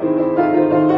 うん。